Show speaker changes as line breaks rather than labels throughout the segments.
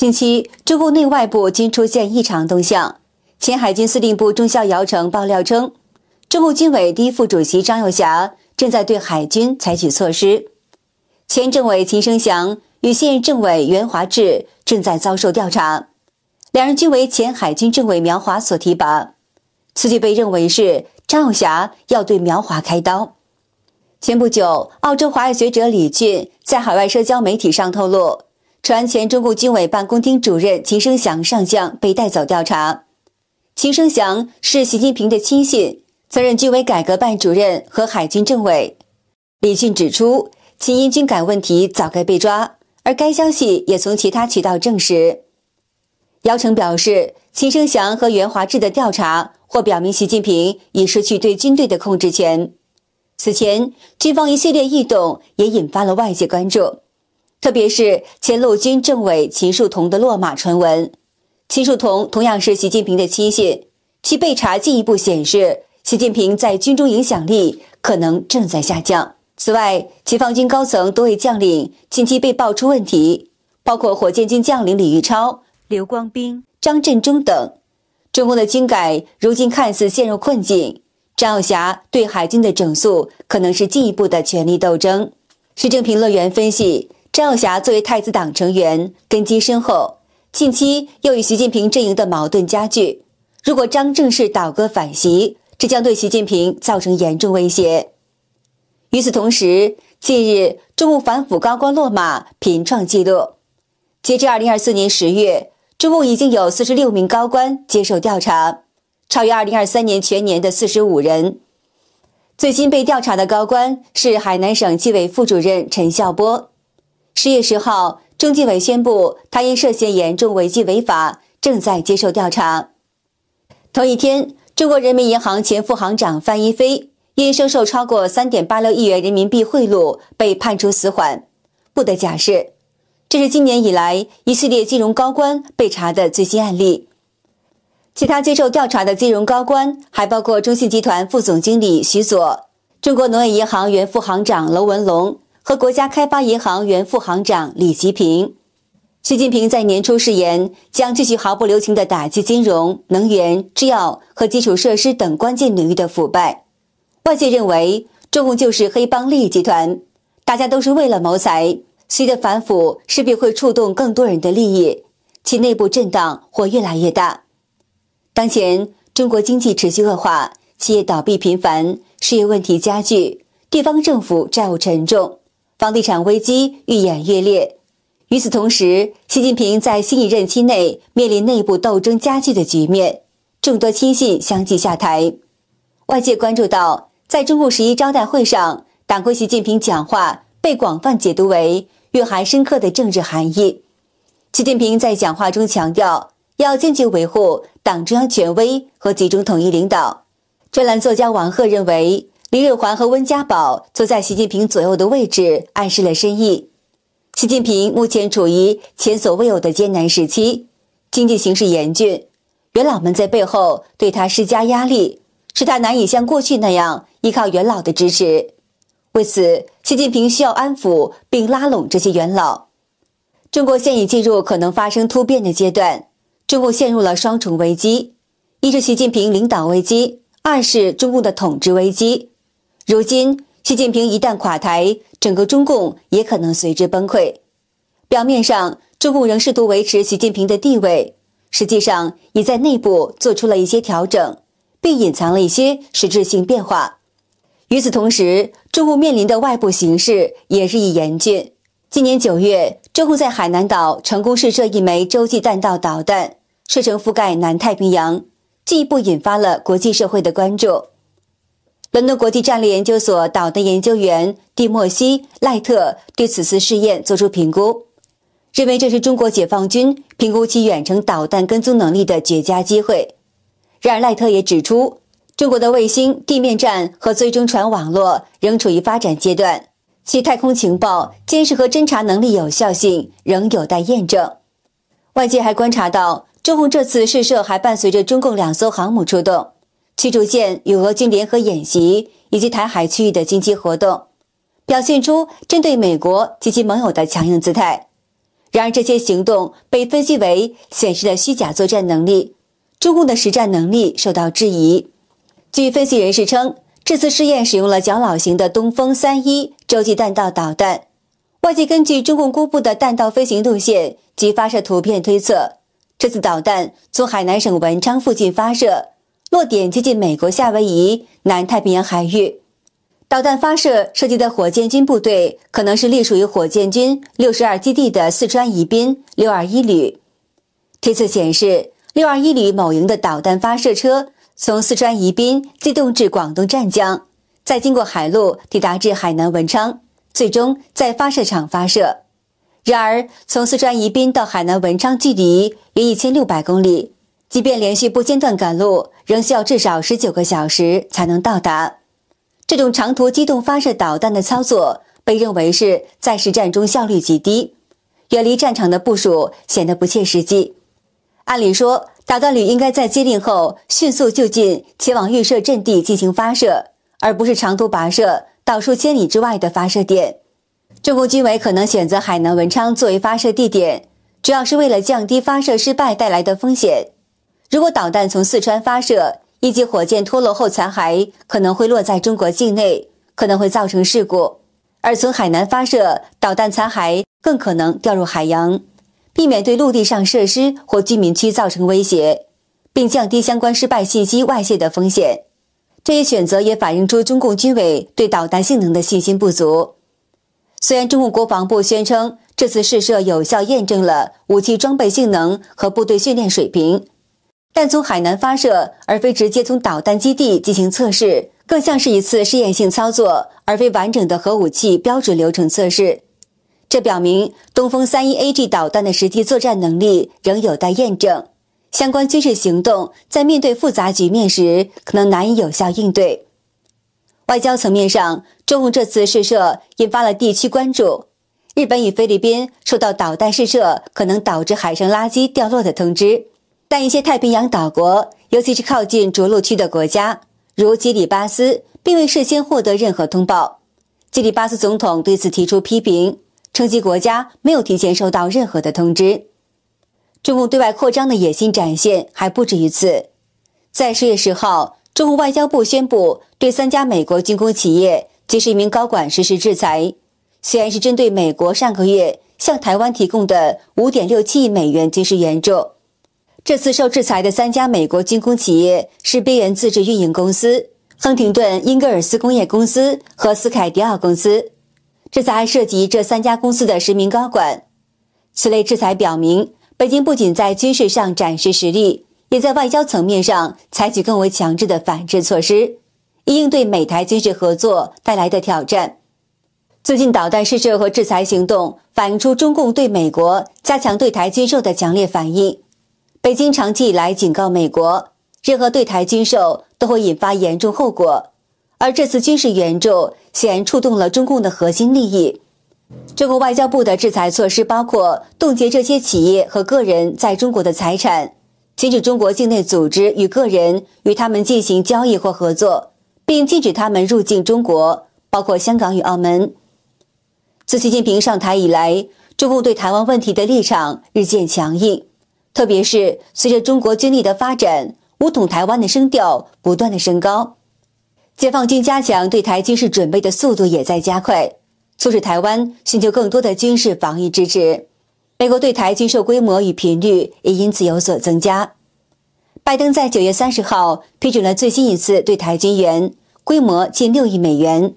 近期，中共内外部均出现异常动向。前海军司令部中校姚成爆料称，中共军委第一副主席张又侠正在对海军采取措施。前政委秦生祥与现任政委袁华志正在遭受调查，两人均为前海军政委苗华所提拔。此举被认为是张又侠要对苗华开刀。前不久，澳洲华裔学者李俊在海外社交媒体上透露。传前中共军委办公厅主任秦生祥上将被带走调查。秦生祥是习近平的亲信，曾任军委改革办主任和海军政委。李俊指出，秦因军改问题早该被抓，而该消息也从其他渠道证实。姚成表示，秦生祥和袁华志的调查或表明习近平已失去对军队的控制权。此前，军方一系列异动也引发了外界关注。特别是前陆军政委秦树桐的落马传闻，秦树桐同样是习近平的亲信，其被查进一步显示，习近平在军中影响力可能正在下降。此外，解放军高层多位将领近期被爆出问题，包括火箭军将领李玉超、刘光斌、张振中等。中共的军改如今看似陷入困境，张又侠对海军的整肃可能是进一步的权力斗争。时政评论员分析。张晓霞作为太子党成员，根基深厚，近期又与习近平阵营的矛盾加剧。如果张正式倒戈反袭，这将对习近平造成严重威胁。与此同时，近日中共反腐高官落马频创纪录。截至二零二四年十月，中共已经有四十六名高官接受调查，超越二零二三年全年的四十五人。最新被调查的高官是海南省纪委副主任陈孝波。十月十号，中纪委宣布，他因涉嫌严重违纪违法，正在接受调查。同一天，中国人民银行前副行长范一飞因收受超过三点八六亿元人民币贿赂，被判处死缓，不得假释。这是今年以来一系列金融高官被查的最新案例。其他接受调查的金融高官还包括中信集团副总经理徐佐、中国农业银行原副行长楼文龙。和国家开发银行原副行长李吉平，习近平在年初誓言将继续毫不留情地打击金融、能源、制药和基础设施等关键领域的腐败。外界认为中共就是黑帮利益集团，大家都是为了谋财，习的反腐势必会触动更多人的利益，其内部震荡或越来越大。当前中国经济持续恶化，企业倒闭频繁，失业问题加剧，地方政府债务沉重。房地产危机愈演愈烈。与此同时，习近平在新一任期内面临内部斗争加剧的局面，众多亲信相继下台。外界关注到，在中共十一招待会上，党魁习近平讲话被广泛解读为蕴含深刻的政治含义。习近平在讲话中强调，要坚决维护党中央权威和集中统一领导。专栏作家王鹤认为。李瑞环和温家宝坐在习近平左右的位置，暗示了深意。习近平目前处于前所未有的艰难时期，经济形势严峻，元老们在背后对他施加压力，使他难以像过去那样依靠元老的支持。为此，习近平需要安抚并拉拢这些元老。中国现已进入可能发生突变的阶段，中共陷入了双重危机：一是习近平领导危机，二是中共的统治危机。如今，习近平一旦垮台，整个中共也可能随之崩溃。表面上，中共仍试图维持习近平的地位，实际上已在内部做出了一些调整，并隐藏了一些实质性变化。与此同时，中共面临的外部形势也日益严峻。今年九月，中共在海南岛成功试射一枚洲际弹道导弹，射程覆盖南太平洋，进一步引发了国际社会的关注。伦敦国际战略研究所导弹研究员蒂莫西·赖特对此次试验作出评估，认为这是中国解放军评估其远程导弹跟踪能力的绝佳机会。然而，赖特也指出，中国的卫星、地面站和最终传网络仍处于发展阶段，其太空情报、监视和侦察能力有效性仍有待验证。外界还观察到，中共这次试射还伴随着中共两艘航母出动。驱逐舰与俄军联合演习，以及台海区域的军机活动，表现出针对美国及其盟友的强硬姿态。然而，这些行动被分析为显示了虚假作战能力，中共的实战能力受到质疑。据分析人士称，这次试验使用了较老型的东风三一洲际弹道导弹。外界根据中共公布的弹道飞行路线及发射图片推测，这次导弹从海南省文昌附近发射，落点接近美国夏威夷南太平洋海域。导弹发射涉及的火箭军部队可能是隶属于火箭军六十二基地的四川宜宾六二一旅。推测显示，六二一旅某营的导弹发射车从四川宜宾机动至广东湛江，再经过海路抵达至海南文昌，最终在发射场发射。然而，从四川宜宾到海南文昌距离约一千六百公里，即便连续不间断赶路，仍需要至少十九个小时才能到达。这种长途机动发射导弹的操作被认为是在实战中效率极低，远离战场的部署显得不切实际。按理说，导弹旅应该在接令后迅速就近前往预设阵地进行发射，而不是长途跋涉到数千里之外的发射点。中共军委可能选择海南文昌作为发射地点，主要是为了降低发射失败带来的风险。如果导弹从四川发射，以及火箭脱落后残骸可能会落在中国境内，可能会造成事故；而从海南发射导弹残骸更可能掉入海洋，避免对陆地上设施或居民区造成威胁，并降低相关失败信息外泄的风险。这一选择也反映出中共军委对导弹性能的信心不足。虽然中共国防部宣称这次试射有效验证了武器装备性能和部队训练水平。但从海南发射，而非直接从导弹基地进行测试，更像是一次试验性操作，而非完整的核武器标准流程测试。这表明东风三一 AG 导弹的实际作战能力仍有待验证。相关军事行动在面对复杂局面时，可能难以有效应对。外交层面上，中共这次试射引发了地区关注。日本与菲律宾收到导弹试射可能导致海上垃圾掉落的通知。但一些太平洋岛国，尤其是靠近着陆区的国家，如基里巴斯，并未事先获得任何通报。基里巴斯总统对此提出批评，称其国家没有提前收到任何的通知。中共对外扩张的野心展现还不止于此。在十月十号，中共外交部宣布对三家美国军工企业及十一名高管实施制裁，虽然是针对美国上个月向台湾提供的五点六七亿美元军事援助。这次受制裁的三家美国军工企业是边缘自治运营公司、亨廷顿英格尔斯工业公司和斯凯迪奥公司。制裁还涉及这三家公司的十名高管。此类制裁表明，北京不仅在军事上展示实力，也在外交层面上采取更为强制的反制措施，以应对美台军事合作带来的挑战。最近导弹试射和制裁行动反映出中共对美国加强对台军售的强烈反应。北京长期以来警告美国，任何对台军售都会引发严重后果，而这次军事援助显然触动了中共的核心利益。中国外交部的制裁措施包括冻结这些企业和个人在中国的财产，禁止中国境内组织与个人与他们进行交易或合作，并禁止他们入境中国，包括香港与澳门。自习近平上台以来，中共对台湾问题的立场日渐强硬。特别是随着中国军力的发展，武统台湾的声调不断的升高，解放军加强对台军事准备的速度也在加快，促使台湾寻求更多的军事防御支持。美国对台军售规模与频率也因此有所增加。拜登在九月三十号批准了最新一次对台军援，规模近六亿美元，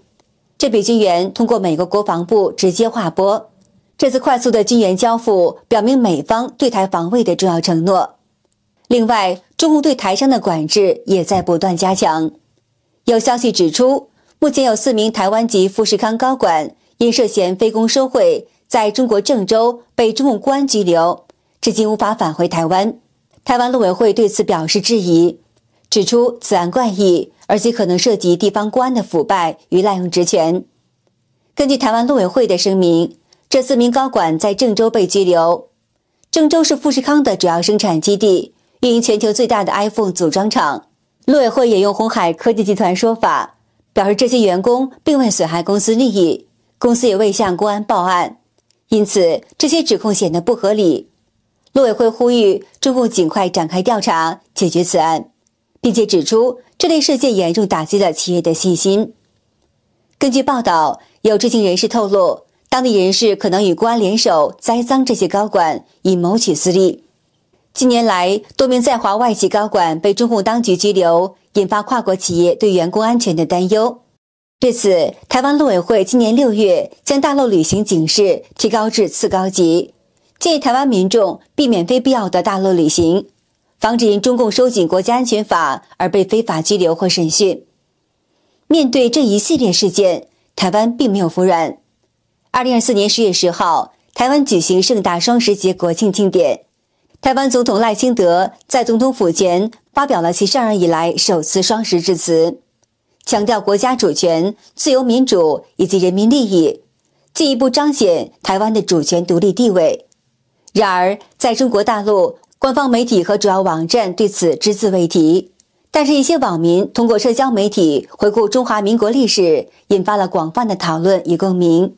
这笔军援通过美国国防部直接划拨。这次快速的军援交付，表明美方对台防卫的重要承诺。另外，中共对台商的管制也在不断加强。有消息指出，目前有四名台湾籍富士康高管因涉嫌非公收贿，在中国郑州被中共公安拘留，至今无法返回台湾。台湾陆委会对此表示质疑，指出此案怪异，而且可能涉及地方公安的腐败与滥用职权。根据台湾陆委会的声明。这四名高管在郑州被拘留。郑州是富士康的主要生产基地，运营全球最大的 iPhone 组装厂。陆委会也用红海科技集团说法，表示这些员工并未损害公司利益，公司也未向公安报案。因此这些指控显得不合理。陆委会呼吁中共尽快展开调查，解决此案，并且指出这类事件严重打击了企业的信心。根据报道，有知情人士透露，当地人士可能与公安联手栽赃这些高管，以谋取私利。近年来，多名在华外企高管被中共当局拘留，引发跨国企业对员工安全的担忧。对此，台湾陆委会今年六月将大陆旅行警示提高至次高级。建议台湾民众避免非必要的大陆旅行，防止因中共收紧国家安全法而被非法拘留或审讯。面对这一系列事件，台湾并没有服软。二零二四年十月十号，台湾举行盛大双十节国庆庆典，台湾总统赖清德在总统府前发表了其上任以来首次双十致辞，强调国家主权、自由民主以及人民利益，进一步彰显台湾的主权独立地位。然而，在中国大陆，官方媒体和主要网站对此只字未提。但是，一些网民通过社交媒体回顾中华民国历史，引发了广泛的讨论与共鸣。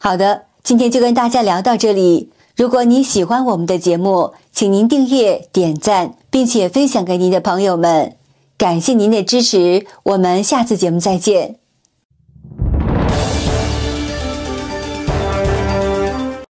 好的，今天就跟大家聊到这里。如果您喜欢我们的节目，请您订阅、点赞，并且分享给您的朋友们。感谢您的支持，我们下次节目再见。